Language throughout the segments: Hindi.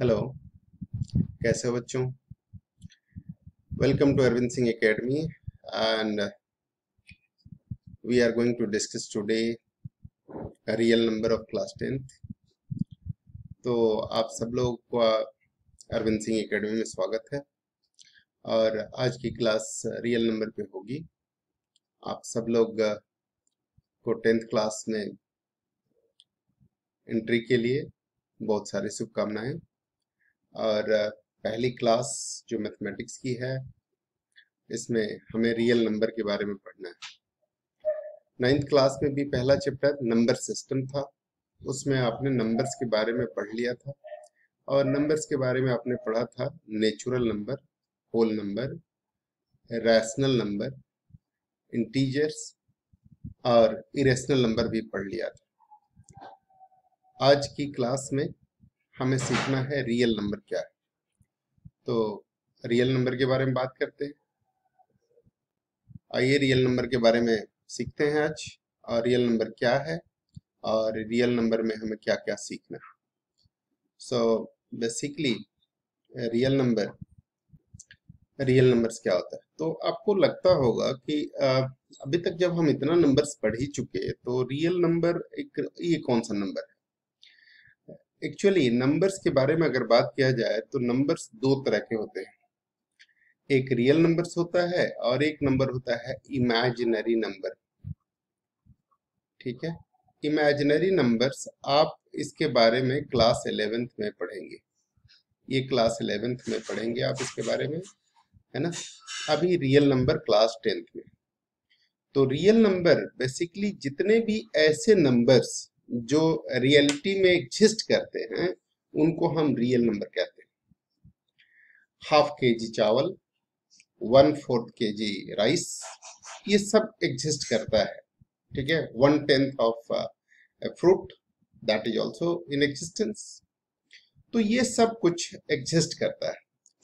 हेलो कैसे हो बच्चों? Welcome to Arvind Singh academy and we are going to discuss today real number of class tenth तो आप सब लोग का अरविंद सिंह एकेडमी में स्वागत है और आज की क्लास रियल नंबर पे होगी। आप सब लोग को टेंथ क्लास में एंट्री के लिए बहुत सारी शुभकामनाएँ। और पहली क्लास जो मैथमेटिक्स की है, इसमें हमें रियल नंबर के बारे में पढ़ना है। नाइन्थ क्लास में भी पहला चैप्टर नंबर सिस्टम था, उसमें आपने नंबर्स के बारे में पढ़ लिया था और नंबर्स के बारे में आपने पढ़ा था natural number, whole number, rational number, integers और इरेशनल नंबर भी पढ़ लिया था। आज की क्लास में हमें सीखना है रियल नंबर क्या है? तो रियल नंबर के बारे में बात करते हैं। आइए रियल नंबर के बारे में सीखते हैं आज, और रियल नंबर क्या है, और रियल नंबर में हमें क्या क्या सीखना है। So basically real number real numbers क्या होता है? तो आपको लगता होगा कि अभी तक जब हम इतना नंबर्स पढ़ ही चुके तो रियल नंबर एक, ये कौन सा नंबर है? एक्चुअली नंबर्स के बारे में अगर बात किया जाए तो नंबर्स दो तरह के होते हैं। एक रियल नंबर्स होता है और एक नंबर होता है इमेजिनरी नंबर ठीक है? इमेजिनरी नंबर्स आप इसके बारे में क्लास इलेवेंथ में पढ़ेंगे। ये क्लास इलेवेंथ में पढ़ेंगे आप इसके बारे में, है ना? अभी रियल नंबर क्लास टेंथ में। तो रियल नंबर बेसिकली जितने भी ऐसे नंबर्स जो रियलिटी में एग्जिस्ट करते हैं, उनको हम रियल नंबर कहते हैं। हाफ़ के जी चावल, वन फोर्थ के जी राइस, ये सब एग्जिस्ट करता है, ठीक है? One tenth of fruit, that is also in existence. तो ये सब कुछ एग्जिस्ट करता है।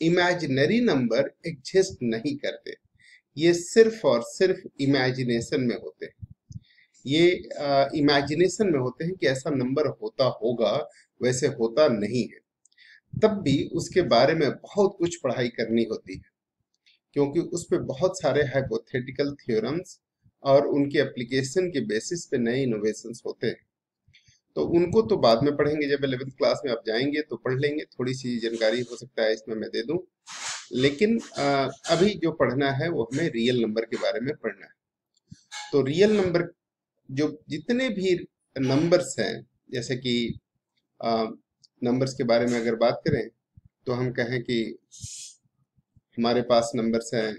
इमेजिनरी नंबर एग्जिस्ट नहीं करते। ये सिर्फ़ और सिर्फ़ इमेजिनेशन में होते हैं। ये इमेजिनेशन में होते हैं कि ऐसा नंबर होता होगा, वैसे होता नहीं है। तब भी उसके बारे में बहुत कुछ पढ़ाई करनी होती है, क्योंकि उस पर बहुत सारे हाइपोथेटिकल थ्योरम्स और उनके एप्लीकेशन के बेसिस पे नए इनोवेशंस होते हैं। तो उनको तो बाद में पढ़ेंगे, जब इलेवेंथ क्लास में आप जाएँगे तो पढ़ लेंगे थोड़ी सी जानकारी हो सकता है इसमें मैं दे दूँ। लेकिन अभी जो पढ़ना है वो हमें रियल नंबर के बारे में पढ़ना है। तो रियल नंबर जो जितने भी नंबर्स हैं, जैसे कि नंबर्स के बारे में अगर बात करें तो हम कहें कि हमारे पास नंबर्स हैं।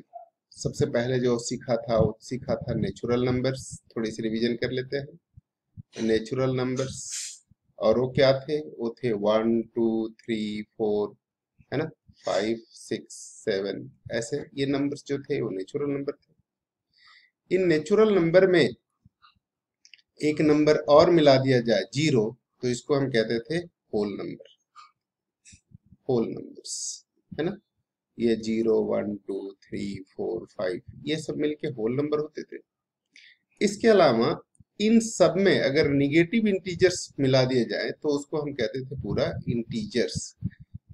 सबसे पहले जो सीखा था, वो सीखा था नेचुरल नंबर्स थोड़ी सी रिवीजन कर लेते हैं। नेचुरल नंबर्स और वो क्या थे? वो थे वन टू थ्री फोर है ना? फाइव सिक्स सेवन ऐसे ये नंबर्स जो थे, वो नेचुरल नंबर थे। इन नेचुरल नंबर में एक नंबर और मिला दिया जाए, ज़ीरो तो इसको हम कहते थे होल नंबर होल नंबर्स है ना? ये zero, one, two, three, four, five, ये सब मिलके होल नंबर होते थे। इसके अलावा इन सब में अगर निगेटिव इंटीजर्स मिला दिए जाए तो उसको हम कहते थे पूरा इंटीजर्स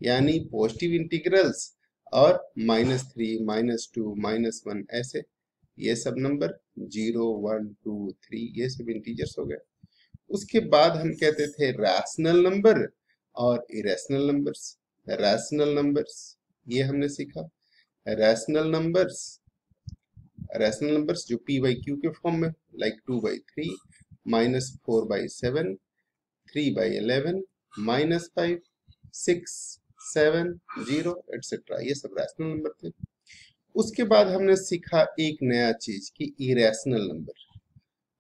यानी पॉजिटिव इंटीग्रल्स और minus three minus two minus one ऐसे ये सब number zero, one, two, three, ये सब इंटीजर्स हो गए। उसके बाद हम कहते थे रैशनल नंबर और इरेशनल नंबर्स रैशनल नंबर्स ये हमने सीखा। रैशनल नंबर्स रैशनल नंबर्स जो पी बाई क्यू के फॉर्म में like two by three minus four by seven three by eleven minus five six seven zero etcetera ये सब रैशनल नंबर थे। उसके बाद हमने सीखा एक नया चीज़ कि इरेशनल नंबर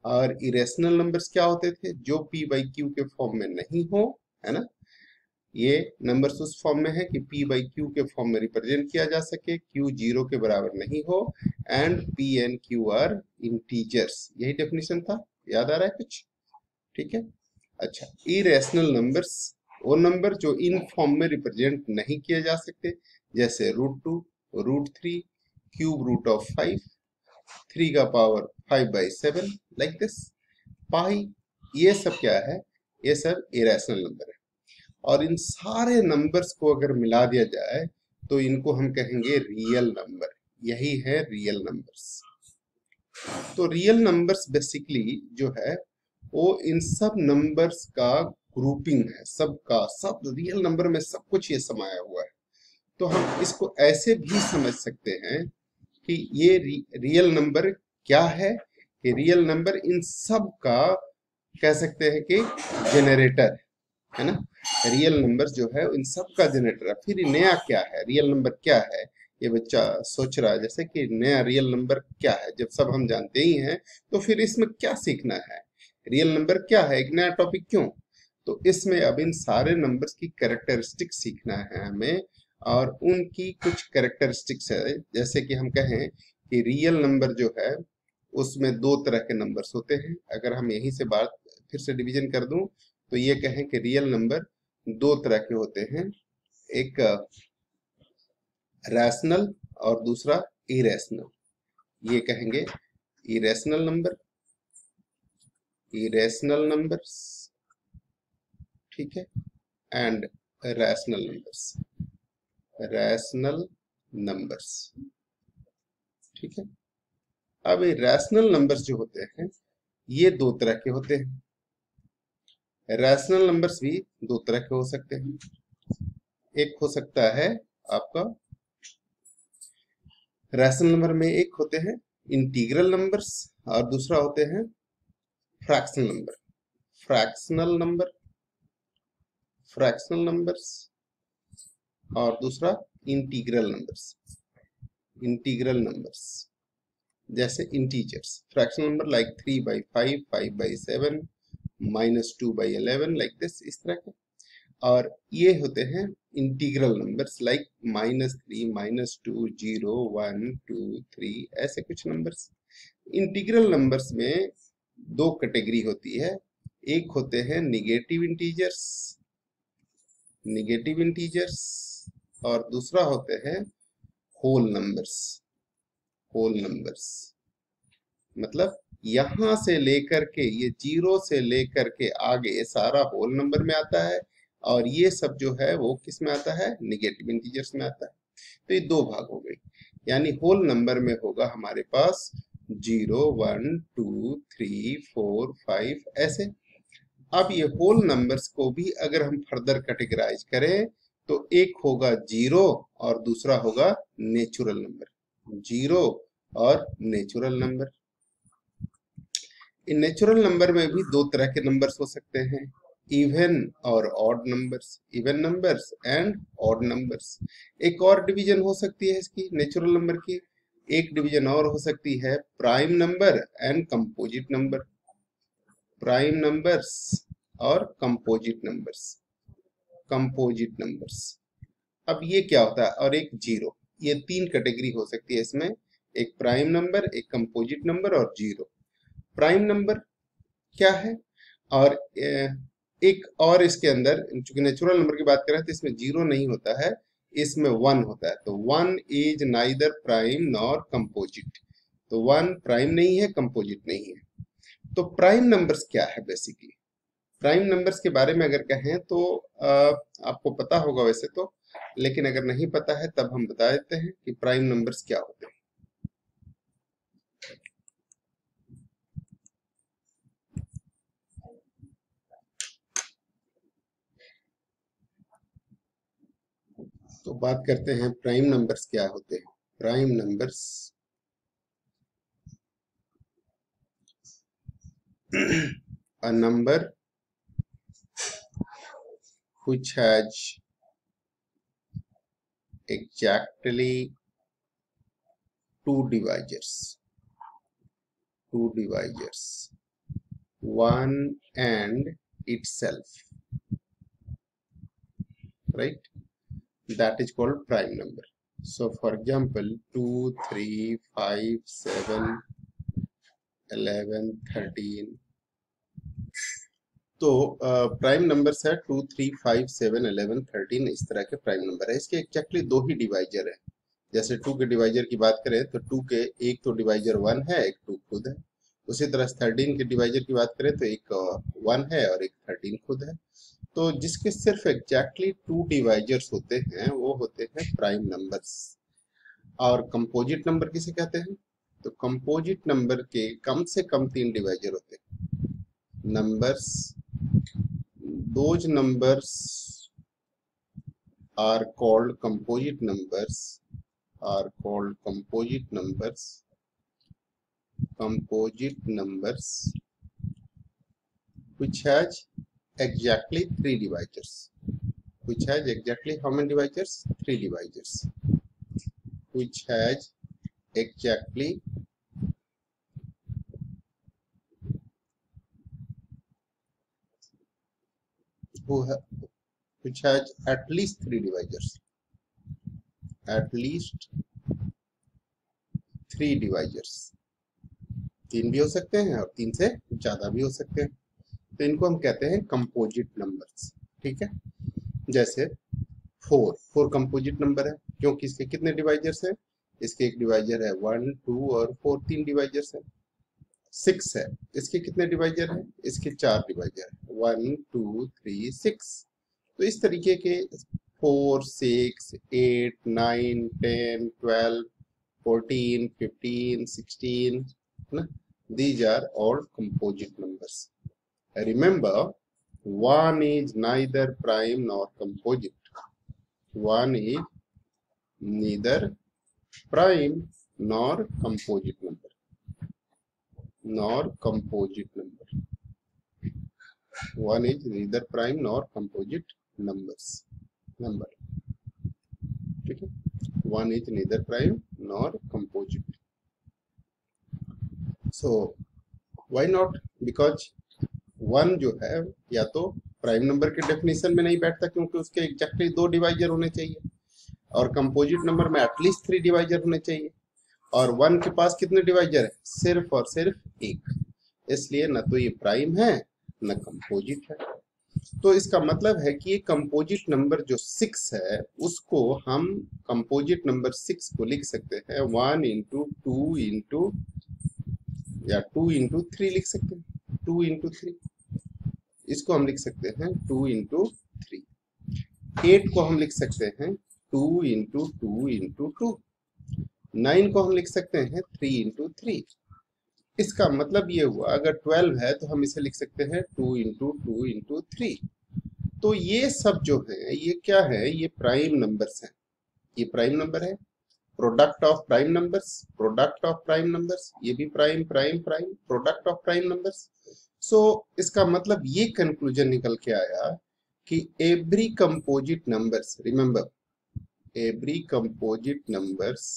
और इरेशनल नंबर्स क्या होते थे? जो पी बाई क्यू के फॉर्म में नहीं हो, है ना? ये नंबर्स उस फॉर्म में है कि p बाई क्यू के फॉर्म में रिप्रेजेंट किया जा सके, q ज़ीरो के बराबर नहीं हो and p and q are integers यही डेफिनेशन था? याद आ रहा है कुछ? ठीक है? अच्छा इरेशनल नंबर्स वो नंबर जो इन फॉर्म में रिप्रेजेंट नहीं किए जा सकते, जैसे root two root three cube root of five three का power five by seven like this pi, ये सब क्या है? ये सब इरेशनल नंबर है। और इन सारे नंबर्स को अगर मिला दिया जाए तो इनको हम कहेंगे रियल नंबर यही है रियल नंबर्स तो रियल नंबर्स बेसिकली जो है, वो इन सब नंबर्स का ग्रुपिंग है। सबका, सब रियल नंबर में सब कुछ ये समाया हुआ है। तो हम इसको ऐसे भी समझ सकते हैं कि ये रि, रियल नंबर क्या है? कि रियल नंबर इन सब का कह सकते हैं कि जेनरेटर है ना? रियल नंबर जो है इन सब का जनरेटर फिर नया क्या है? रियल नंबर क्या है? ये बच्चा सोच रहा है जैसे कि नया रियल नंबर क्या है? जब सब हम जानते ही हैं तो फिर इसमें क्या सीखना है? रियल नंबर क्या है? एक नया टॉपिक क्यों? तो इसमें अब इन सारे नंबर्स की कैरेक्टरिस्टिक सीखना है हमें। और उनकी कुछ करेक्टरिस्टिक्स है। जैसे कि हम कहें कि रियल नंबर जो है, उसमें दो तरह के नंबर्स होते हैं। अगर हम यहीं से बात फिर से डिवीज़न कर दूँ तो ये कहें कि रियल नंबर दो तरह के होते हैं। एक रैशनल और दूसरा इरेशनल ये कहेंगे इरेशनल नंबर इरेशनल नंबर्स ठीक है and rational numbers rational numbers ठीक है? अब ये रैशनल नंबर्स जो होते हैं, ये दो तरह के होते हैं। रैशनल नंबर्स भी दो तरह के हो सकते हैं। एक हो सकता है आपका रैशनल नंबर में एक होते हैं इंटीग्रल नंबर्स और दूसरा होते हैं fractional number fractional number fractional numbers और दूसरा इंटीग्रल नंबर्स इंटीग्रल नंबर्स जैसे integers fraction number like three by five five by seven minus two by eleven like this इस तरह के। और ये होते हैं integral numbers like minus three minus two zero one two three ऐसे कुछ नंबर्स इंटीग्रल नंबर्स में दो कैटेगरी होती है। एक होते हैं निगेटिव इंटीजर्स निगेटिव इंटीजर्स और दूसरा होते हैं होल नंबर्स होल नंबर्स मतलब यहाँ से लेकर के, ये ज़ीरो से लेकर के आगे सारा होल नंबर में आता है और ये सब जो है वो किसमें आता है? निगेटिव इंटीजर्स में आता है। तो ये दो भाग हो गए। यानी होल नंबर में होगा हमारे पास zero one two three four five ऐसे। अब ये होल नंबर्स को भी अगर हम फर्दर कैटेगराइज करें तो एक होगा ज़ीरो और दूसरा होगा नेचुरल नंबर ज़ीरो और नेचुरल नंबर इन नेचुरल नंबर में भी दो तरह के नंबर्स हो सकते हैं. इवन और odd numbers even numbers and odd numbers एक और डिवीज़न हो सकती है इसकी नेचुरल नंबर की. एक डिवीज़न और हो सकती है prime number and composite number prime numbers और कंपोजिट नंबर्स कंपोजिट नंबर्स अब ये क्या होता है? और एक ज़ीरो ये तीन कैटेगरी हो सकती है इसमें। एक प्राइम नंबर एक कंपोजिट नंबर और ज़ीरो प्राइम नंबर क्या है? और एक और इसके अंदर, चूँकि नेचुरल नंबर की बात करें तो इसमें ज़ीरो नहीं होता है। इसमें वन होता है। तो one is neither prime nor composite तो वन प्राइम नहीं है कंपोजिट नहीं है। तो प्राइम नंबर्स क्या है बेसिकली प्राइम नंबर्स के बारे में अगर कहें तो आ, आपको पता होगा वैसे तो लेकिन अगर नहीं पता है तब हम बता देते हैं कि प्राइम नंबर्स क्या होते हैं। तो बात करते हैं प्राइम नंबर्स क्या होते हैं। Prime numbers a number which has exactly two divisors two divisors one and itself. Right? That is called prime number. So for example 2 3 5 7 11 13 तो प्राइम नंबर्स है two three five seven eleven thirteen इस तरह के प्राइम नंबर है। इसके एक्जैक्टली दो ही डिवाइजर है। जैसे टू के डिवाइजर की बात करें तो टू के एक तो डिवाइजर वन है, एक टू खुद है। उसी तरह थर्टीन के डिवाइजर की बात करें तो एक वन है और एक थर्टीन खुद है। तो जिसके सिर्फ़ एग्जैक्टली टू डिवाइजर्स होते हैं, वो होते हैं प्राइम नंबर्स और कंपोजिट नंबर किसे कहते हैं? तो कंपोजिट नंबर के कम से कम तीन डिवाइजर होते हैं numbers those numbers are called composite numbers are called composite numbers composite numbers which has exactly three divisors which has exactly how many divisors three divisors which has exactly. Who have, which has at least three divisors at least three divisors तीन भी हो सकते हैं और तीन से ज़्यादा भी हो सकते हैं। तो इनको हम कहते हैं कंपोजिट नंबर्स ठीक है? जैसे फोर फोर कंपोजिट नंबर है। क्योंकि इसके कितने डिवाइजर्स हैं? इसके एक डिवाइजर है। वन टू और फोर तीन डिवाइजर्स है। सिक्स है। इसके कितने डिवाइजर है? इसके चार डिवाइजर है। वन टू थ्री सिक्स तो इस तरीके के four six eight nine ten twelve fourteen fifteen sixteen ना? These are all composite numbers. Remember, 1 is neither prime nor composite. 1 is neither prime nor composite number nor composite number one is neither prime nor composite numbers number ठीक है one is neither prime nor composite so why not because one जो है, या तो प्राइम नंबर के डेफिनेशन में नहीं बैठता, क्योंकि उसके एग्जैक्टली दो डिवाइजर होने चाहिए। और कंपोजिट नंबर में एटलीस्ट थ्री डिवाइजर होने चाहिए। और वन के पास कितने डिवाइजर है? सिर्फ़ और सिर्फ़ एक। इसलिए न तो ये प्राइम है, न कंपोजिट है। तो इसका मतलब है कि ये कंपोजिट नंबर जो सिक्स है, उसको हम कंपोजिट नंबर सिक्स को लिख सकते हैं। वन इंटू टू इंटू या टू इंटू थ्री लिख सकते हैं। टू इंटू थ्री इसको हम लिख सकते हैं टू इंटू थ्री एट को हम लिख सकते हैं। Two into two into two nine को हम लिख सकते हैं थ्री इंटू थ्री इसका मतलब ये हुआ, अगर ट्वेल्व है तो हम इसे लिख सकते हैं two into two into three तो ये सब जो है, ये क्या है? ये प्राइम नंबर्स हैं. ये प्राइम नंबर है. Product of prime numbers product of prime numbers ये भी prime prime prime product of prime numbers so इसका मतलब ये कंक्लूजन निकल के आया कि every composite numbers remember every composite numbers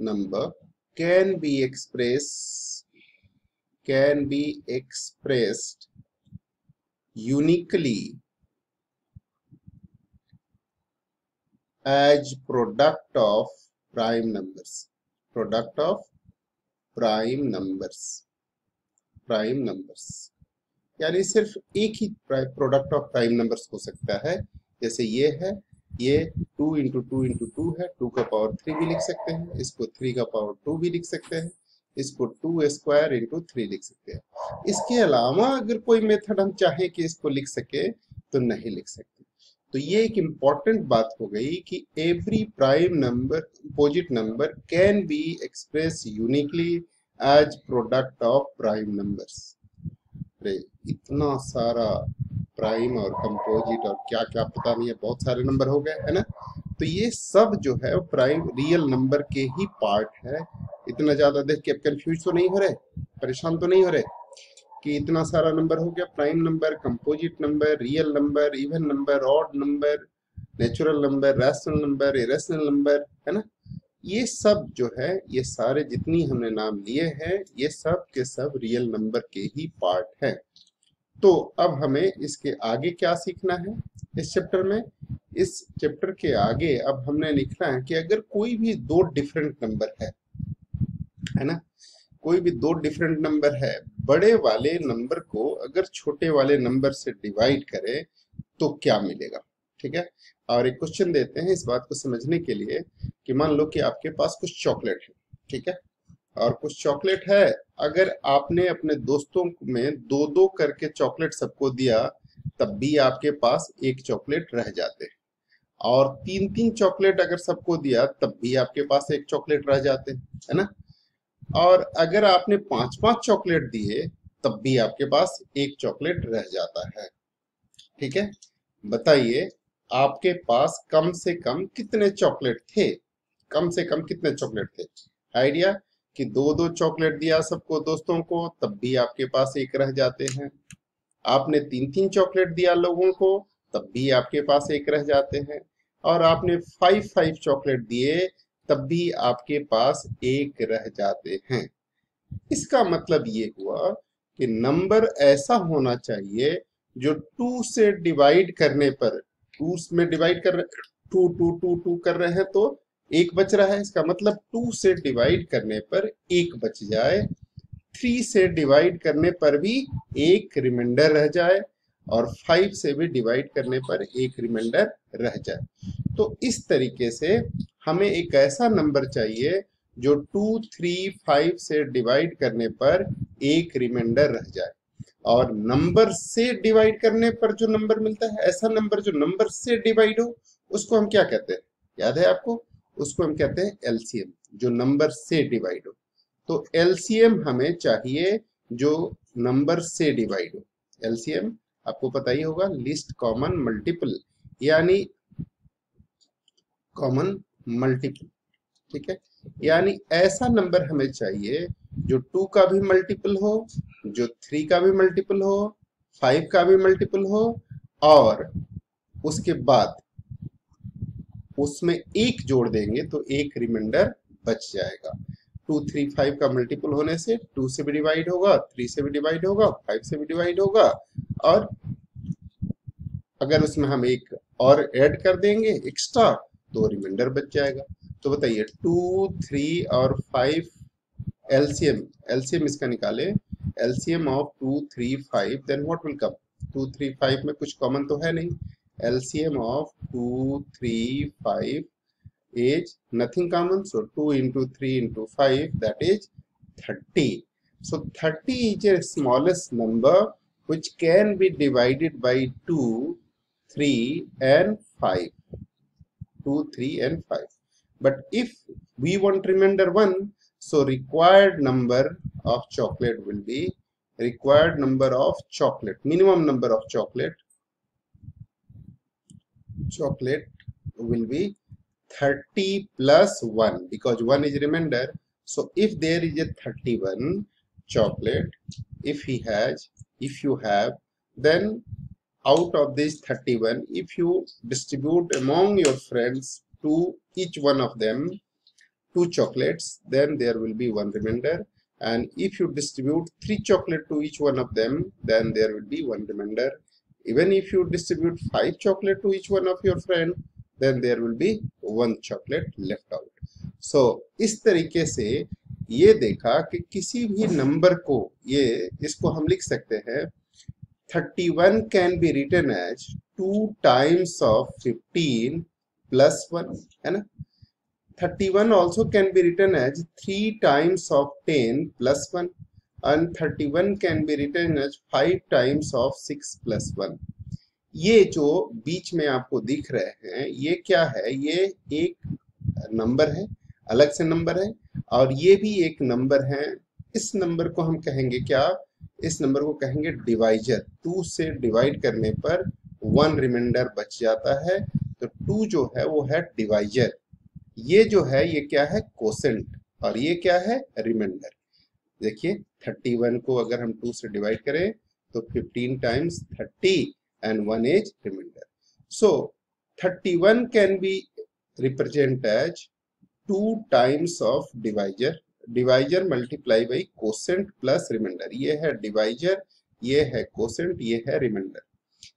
number can be express can be expressed uniquely as product of prime numbers. Product of prime numbers. Prime numbers. यानी सिर्फ़ एक ही प्रोडक्ट ऑफ़ प्राइम नंबर्स हो सकता है। जैसे ये है ये two into two into two है टू का पावर थ्री भी लिख सकते हैं, इसको थ्री का पावर टू भी लिख सकते हैं, इसको टू स्क्वायर इंटू थ्री लिख सकते हैं। इसके अलावा अगर कोई मेथड हम चाहें कि इसको लिख सके तो नहीं लिख सकते। तो ये एक इंपॉर्टेंट बात हो गई कि every prime number opposite number can be express uniquely as product of prime numbers इतना सारा प्राइम और कंपोजिट और क्या क्या पता नहीं है, बहुत सारे नंबर हो गए, है ना? तो ये सब जो है प्राइम रियल नंबर के ही पार्ट है। इतना ज़्यादा देख के अब कंफ्यूज तो नहीं हो रहे, परेशान तो नहीं हो रहे कि इतना सारा नंबर हो गया prime number composite number real number even number odd number natural number rational number irrational number है ना? ये सब जो है, ये सारे जितनी हमने नाम लिए हैं, ये सब के सब रियल नंबर के ही पार्ट है। तो अब हमें इसके आगे क्या सीखना है? इस चैप्टर में? इस चैप्टर के आगे अब हमने लिखना है कि अगर कोई भी दो डिफरेंट नंबर है है ना? कोई भी दो डिफरेंट नंबर है, बड़े वाले नंबर को अगर छोटे वाले नंबर से डिवाइड करें तो क्या मिलेगा? ठीक है? और एक क्वेश्चन देते हैं इस बात को समझने के लिए कि मान लो कि आपके पास कुछ चॉकलेट है, ठीक है? और कुछ चॉकलेट है। अगर आपने अपने दोस्तों में दो दो करके चॉकलेट सबको दिया, तब भी आपके पास एक चॉकलेट रह जाते। हैं और तीन तीन चॉकलेट अगर सबको दिया, तब भी आपके पास एक चॉकलेट रह जाते, हैं ना? और अगर आपने पाँच पाँच चॉकलेट दिए, तब भी आपके पास एक चॉकलेट रह जाता है। ठीक है? बताइए, आपके पास कम से कम कितने चॉकलेट थे? कम से कम कितने चॉकलेट थे? आइडिया? कि दो दो चॉकलेट दिया सबको, दोस्तों को, तब भी आपके पास एक रह जाते हैं। आपने तीन तीन चॉकलेट दिया लोगों को, तब भी आपके पास एक रह जाते हैं। और आपने फाइव फाइव चॉकलेट दिए, तब भी आपके पास एक रह जाते हैं। इसका मतलब ये हुआ कि नंबर ऐसा होना चाहिए जो टू से डिवाइड करने पर, टू में डिवाइड कर रहे, टू टू टू टू कर रहे हैं तो एक बच रहा है, इसका मतलब टू से डिवाइड करने पर एक बच जाए। थ्री से डिवाइड करने पर भी एक रिमाइंडर रह जाए और फाइव से भी डिवाइड करने पर एक रिमाइंडर रह जाए। तो इस तरीके से हमें एक ऐसा नंबर चाहिए जो टू थ्री फाइव से डिवाइड करने पर एक रिमाइंडर रह जाए। और नंबर से डिवाइड करने पर जो नंबर मिलता है, ऐसा नंबर जो नंबर से डिवाइड हो, उसको हम क्या कहते हैं? याद है आपको? उसको हम कहते हैं एलसीएम जो नंबर से डिवाइड हो। तो एलसीएम हमें चाहिए जो नंबर से डिवाइड हो। एलसीएम आपको पता ही होगा लिस्ट कॉमन मल्टीपल यानी कॉमन मल्टीपल ठीक है? यानी ऐसा नंबर हमें चाहिए जो टू का भी मल्टीपल हो, जो थ्री का भी मल्टीपल हो फाइव का भी मल्टीपल हो, और उसके बाद उसमें एक जोड़ देंगे तो एक रिमाइंडर बच जाएगा। टू, थ्री, फाइव का मल्टीपल होने से टू से भी डिवाइड होगा, थ्री से भी डिवाइड होगा, फाइव से भी डिवाइड होगा और अगर उसमें हम एक और ऐड कर देंगे एक्स्ट्रा तो रिमाइंडर बच जाएगा। तो बताइए, टू, थ्री और फाइव एलसीएम एलसीएम इसका निकाले, LCM of two, three, five then what will come two, three, five में कुछ कॉमन तो है नहीं। LCM of 2, 3, 5 is nothing common. So 2 into 3 into 5 that is 30. So 30 is the smallest number which can be divided by 2, 3 and 5. 2, 3 and 5. But if we want remainder 1, so required number of chocolate will be required number of chocolate, minimum number of chocolate chocolate will be 30 plus 1 because 1 is remainder. So if there is a 31 chocolate if he has if you have then out of this 31 if you distribute among your friends to each one of them two chocolates then there will be one remainder. And if you distribute three chocolate to each one of them then there will be one remainder even if you distribute five chocolate to each one of your friend then there will be one chocolate left out so इस तरीके से ये देखा कि किसी भी नंबर को ये इसको हम लिख सकते हैं 31 can be written as 2 times of 15 plus 1 है ना 31 also can be written as 3 times of 10 plus 1 and 31 can be written as 5 times of 6 plus 1 ये जो बीच में आपको दिख रहे हैं, ये क्या है? ये एक नंबर है, अलग से नंबर है, और ये भी एक नंबर है। इस नंबर को हम कहेंगे क्या? इस नंबर को कहेंगे डिवाइजर टू से डिवाइड करने पर वन रिमाइंडर बच जाता है। तो टू जो है, वो है डिवाइजर ये जो है, ये क्या है? कोसेंट और ये क्या है? रिमाइंडर देखिए 31 को अगर हम 2 से डिवाइड करें तो 15 times 30 and one as reminder so 31 can be represent as two times of divisor divisor multiply by quotient plus reminder ये है डिवाइजर ये है कोसेंट ये है reminder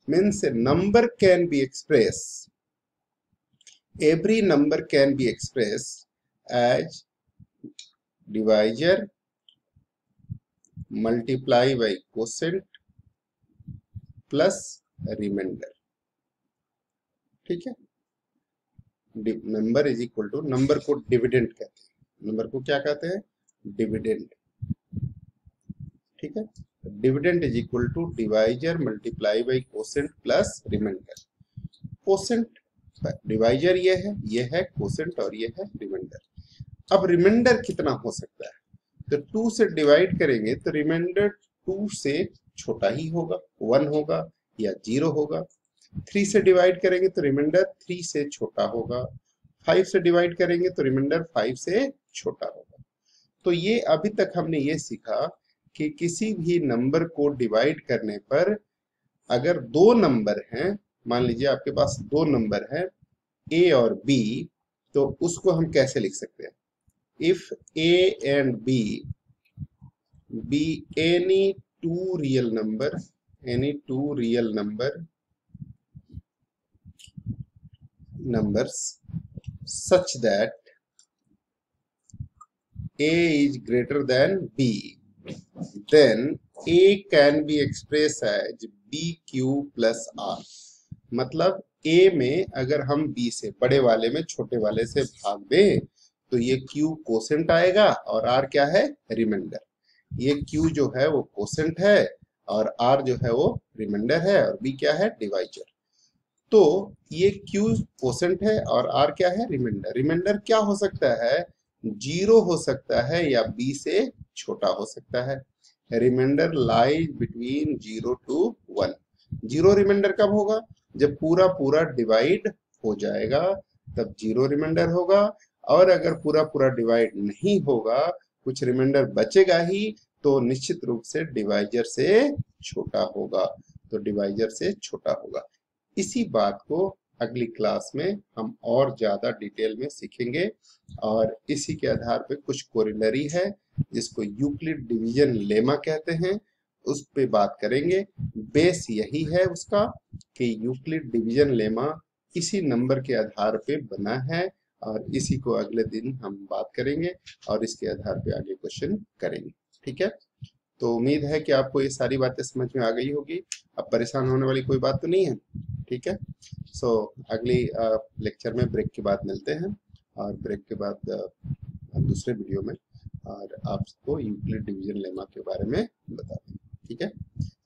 means number can be express every number can be expressed as divisor multiply by quotient plus reminder ठीक है? Number is equal to number को डिविडेंड कहते हैं। नंबर को क्या कहते हैं? डिविडेंड ठीक है? Dividend is equal to divisor multiply by quotient plus reminder quotient divisor ये है ये है कोसेंट और ये है रिमाइंडर अब रिमाइंडर कितना हो सकता है? तो टू से डिवाइड करेंगे तो रिमाइंडर टू से छोटा ही होगा वन होगा या ज़ीरो होगा। थ्री से डिवाइड करेंगे तो रिमाइंडर थ्री से छोटा होगा। फाइव से डिवाइड करेंगे तो रिमाइंडर फाइव से छोटा होगा। तो ये अभी तक हमने ये सीखा कि किसी भी नंबर को डिवाइड करने पर अगर दो नंबर हैं, मान लीजिए आपके पास दो नंबर है ए और बी तो उसको हम कैसे लिख सकते हैं? If A and B be any two real number any two real number numbers such that a is greater than b then a can be expressed as bq plus r मतलब ए में अगर हम बी से बड़े वाले में छोटे वाले से भाग दें तो ये क्यू कोसेंट आएगा और आर क्या है? रिमाइंडर ये क्यू जो है वो कोसेंट है और आर जो है वो रिमाइंडर है और बी क्या है? डिवाइजर तो ये क्यू कोसेंट है और आर क्या है? रिमाइंडर रिमाइंडर क्या हो सकता है? ज़ीरो हो सकता है या बी से छोटा हो सकता है. Reminder lies between zero to one zero reminder कब होगा? जब पूरा पूरा डिवाइड हो जाएगा, तब ज़ीरो रिमाइंडर होगा और अगर पूरा पूरा डिवाइड नहीं होगा, कुछ रिमाइंडर बचेगा ही तो निश्चित रूप से डिवाइजर से छोटा होगा। तो डिवाइजर से छोटा होगा। इसी बात को अगली क्लास में हम और ज़्यादा डिटेल में सीखेंगे और इसी के आधार पे कुछ कोरिलरी है, जिसको यूक्लिड डिवीज़न लेमा कहते हैं। उस पे बात करेंगे। बेस यही है उसका कि यूक्लिड डिवीज़न लेमा इसी नंबर के आधार पे बना है। और इसी को अगले दिन हम बात करेंगे और इसके आधार पे आगे क्वेश्चन करेंगे। ठीक है? तो उम्मीद है कि आपको ये सारी बातें समझ में आ गई होगी। अब परेशान होने वाली कोई बात तो नहीं है। ठीक है? सो so, अगली लेक्चर में ब्रेक के बाद मिलते हैं और ब्रेक के बाद दूसरे वीडियो में और आपको यूक्लिड डिवीज़न लेमा के बारे में बताते हैं। ठीक है?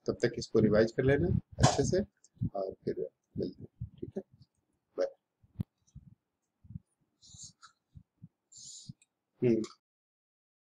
तब तक इसको रिवाइज कर लेना अच्छे से और फिर मिलते हैं। Mm.